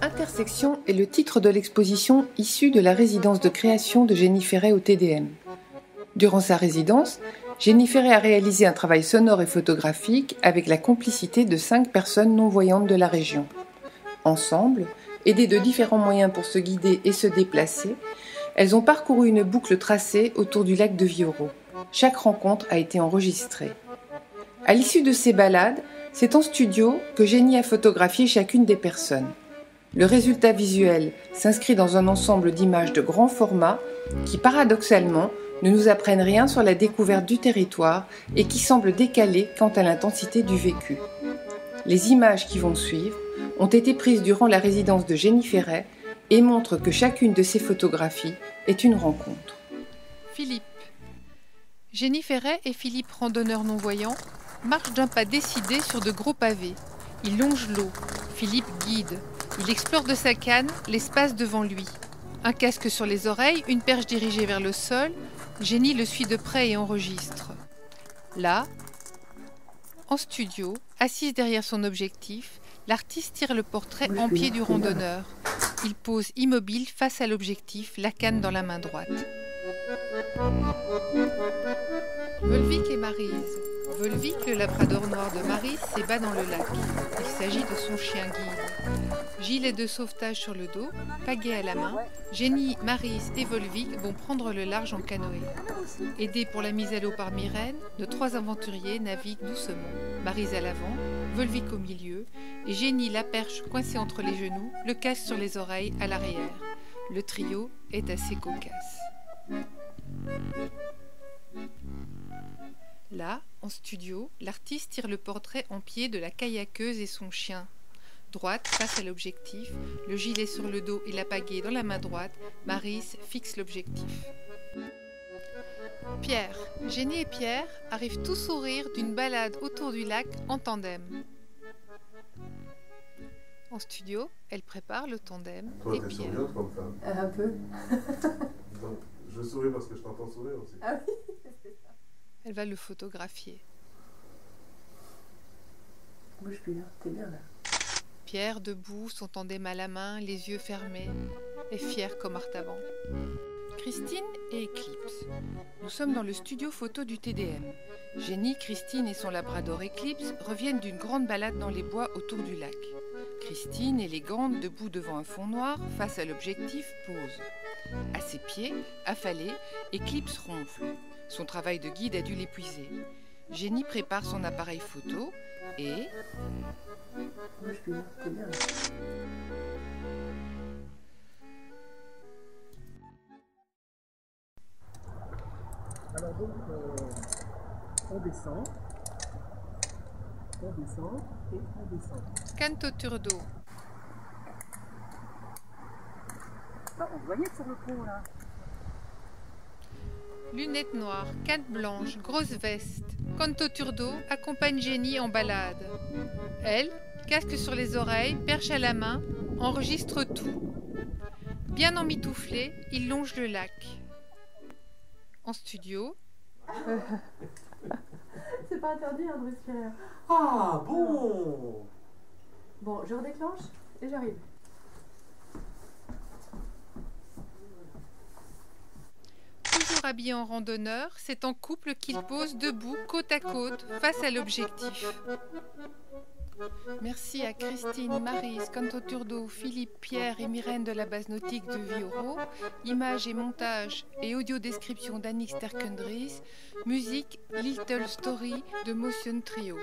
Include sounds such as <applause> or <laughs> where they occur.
Intersection est le titre de l'exposition issue de la résidence de création de Jenny au TDM. Durant sa résidence, Jenny a réalisé un travail sonore et photographique avec la complicité de cinq personnes non-voyantes de la région. Ensemble, aidées de différents moyens pour se guider et se déplacer, elles ont parcouru une boucle tracée autour du lac de Vioro. Chaque rencontre a été enregistrée. À l'issue de ces balades, c'est en studio que Jenny a photographié chacune des personnes. Le résultat visuel s'inscrit dans un ensemble d'images de grand format qui, paradoxalement, ne nous apprennent rien sur la découverte du territoire et qui semblent décalées quant à l'intensité du vécu. Les images qui vont suivre ont été prises durant la résidence de Jenny Ferret et montrent que chacune de ces photographies est une rencontre. Philippe. Jenny Ferret et Philippe, randonneurs non-voyants, marchent d'un pas décidé sur de gros pavés. Il longe l'eau. Philippe guide. Il explore de sa canne l'espace devant lui. Un casque sur les oreilles, une perche dirigée vers le sol. Jenny le suit de près et enregistre. Là, en studio, assise derrière son objectif, l'artiste tire le portrait en pied du randonneur. Il pose immobile face à l'objectif, la canne dans la main droite. Volvic et Marise. Volvic, le labrador noir de Marise, s'ébat dans le lac. Il s'agit de son chien guide. Gilet de sauvetage sur le dos, pagaie à la main, Jenny, Marise et Volvic vont prendre le large en canoë. Aidés pour la mise à l'eau par Myrène, nos trois aventuriers naviguent doucement. Marise à l'avant, Volvic au milieu, et Jenny la perche coincée entre les genoux, le casque sur les oreilles à l'arrière. Le trio est assez cocasse. Là, en studio, l'artiste tire le portrait en pied de la kayakkeuse et son chien. Droite, face à l'objectif, le gilet sur le dos et la pagaie dans la main droite, Maris fixe l'objectif. Pierre. Jenny et Pierre arrivent tous sourire d'une balade autour du lac en tandem. En studio, elle prépare le tandem Toi, et t'es Pierre. souriante comme femme. Un peu. Donc, je souris parce que je t'entends sourire aussi. Ah oui <laughs> Elle va le photographier. Bouge plus là, t'es bien là. Pierre, debout, son tandem à la main, les yeux fermés, est fier comme Artaban. Christine et Eclipse. Nous sommes dans le studio photo du TDM. Jenny, Christine et son labrador Eclipse reviennent d'une grande balade dans les bois autour du lac. Christine, élégante, debout devant un fond noir, face à l'objectif, pose. À ses pieds, affalée, Eclipse ronfle. Son travail de guide a dû l'épuiser. Jenny prépare son appareil photo et. Alors donc, euh, on descend, on descend et on descend. Canto Turdo. Ah, on voyait sur le pont là. Lunettes noires, canne blanche, grosse veste. Canto Turdo accompagne Jenny en balade. Elle, casque sur les oreilles, perche à la main, enregistre tout. Bien emmitouflé, il longe le lac. En studio, <laughs> C'est pas interdit hein, respirer. Ah bon Bon, je redéclenche et j'arrive. Habillé en randonneur, c'est en couple qu'ils posent debout, côte à côte, face à l'objectif. Merci à Christine, Marise, Canto Turdo, Philippe, Pierre et Myrène de la base nautique de Vioro. Images et montage et audio description d'Annick Sterkendries. Musique Little Story de Motion Trio.